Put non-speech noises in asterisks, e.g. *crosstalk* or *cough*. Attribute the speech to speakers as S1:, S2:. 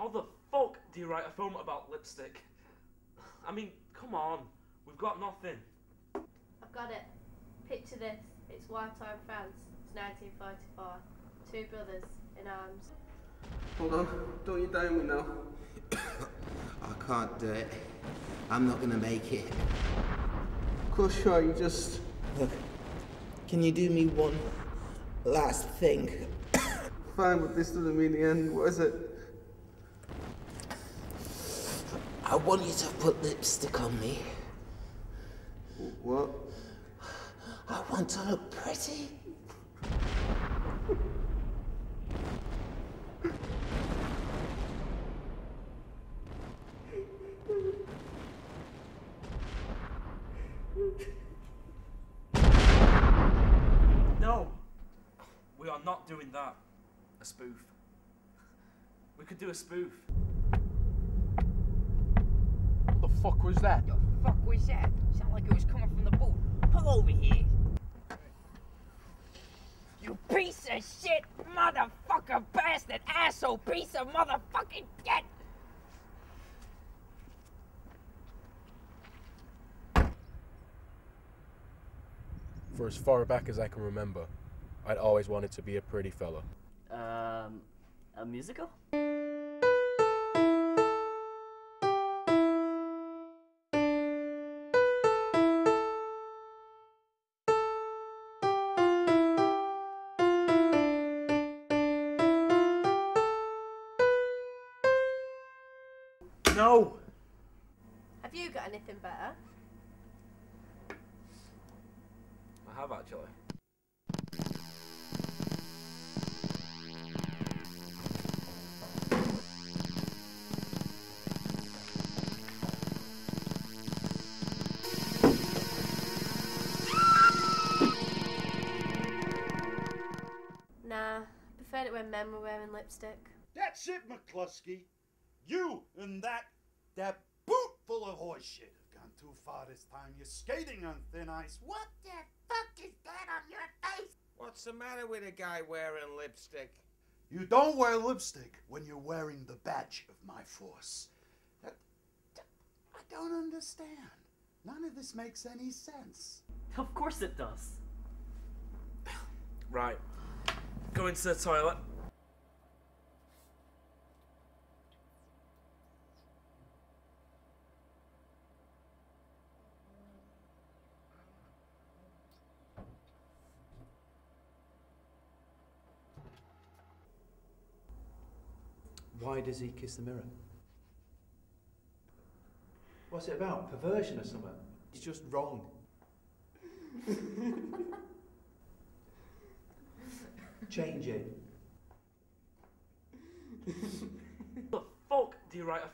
S1: How the fuck do you write a film about lipstick? I mean, come on. We've got nothing.
S2: I've got it. Picture this. It's wartime France. It's 1945. Two brothers in arms.
S3: Hold on, don't you down me now. *coughs*
S4: I can't do it. I'm not gonna make it.
S3: Of course you are, you just.
S4: Look, can you do me one last thing? *coughs*
S3: Fine, but this doesn't mean the end. What is it?
S4: I want you to put lipstick on me.
S3: What?
S4: I want to look pretty.
S1: No! We are not doing that. A spoof. We could do a spoof.
S5: What the fuck was that?
S6: The fuck was that? Sound like it was coming from the boat. Pull over here. You piece of shit, motherfucker, bastard, asshole, piece of motherfucking shit!
S5: For as far back as I can remember, I'd always wanted to be a pretty fella.
S7: Um, a musical?
S1: No!
S2: Have you got anything better?
S1: I have actually.
S2: Nah, preferred it when men were wearing lipstick.
S8: That's it, McCluskey. You and that that boot full of horse shit have gone too far this time. You're skating on thin ice. What the fuck is that on your face?
S4: What's the matter with a guy wearing lipstick?
S8: You don't wear lipstick when you're wearing the badge of my force. That, that- I don't understand. None of this makes any sense.
S7: Of course it does.
S1: Right. Go into the toilet.
S9: Why does he kiss the mirror? What's it about? Perversion or something? He's just wrong. Change it.
S1: the fuck do you write a?